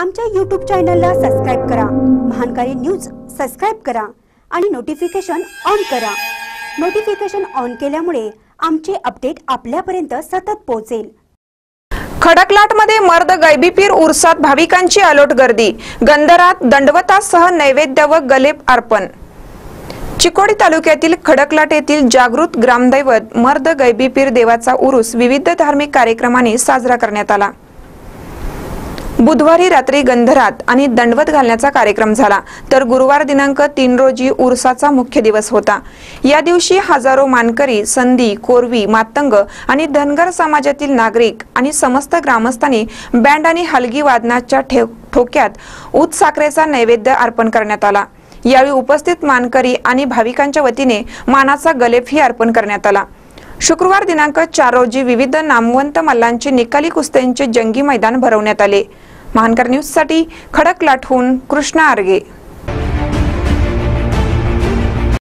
आमच्या यूट्यूब चॅनलला सबस्क्राईब करा. महानकारी न्यूज सबस्क्राईब करा आणि नोटिफिकेशन ऑन करा. नोटिफिकेशन ऑन केल्यामुळे आमचे अपडेट आपल्यापर्यंत सतत पोहोचेल. खडकलाटमध्ये मर्द गैबीपीर उरसात भाविकांची अलोट गर्दी. गंधरात दंडवतासह नैवेद्य व गलेप अर्पण. चिकोडी तालुक्यातील खडकलाट येथील जागृत ग्रामदैवत मर्द गैबीपीर देवाचा उरूस विविध धार्मिक कार्यक्रमाने साजरा करण्यात आला. बुधवारी रात्री गंधरात आणि दंडवत घालण्याचा कार्यक्रम झाला. तर गुरुवार दिनांक तीन रोजी उरसाचा मुख्य दिवस होता. या दिवशी हजारो मानकरी संधी कोरवी मातंग आणि धनगर समाजातील नागरिक आणि समस्त ग्रामस्थांनी बँड आणि हलगी वादनाच्या ठोक्यात ऊत साखरेचा नैवेद्य अर्पण करण्यात आला. यावेळी उपस्थित मानकरी आणि भाविकांच्या वतीने मानाचा गलेफही अर्पण करण्यात आला. शुक्रवार दिनांक चार रोजी विविध नामवंत मल्लांचे निकाली कुस्त्यांचे जंगी मैदान भरवण्यात आले. महानकर न्यूजसाठी खडक लाठून कृष्णा आर्गे.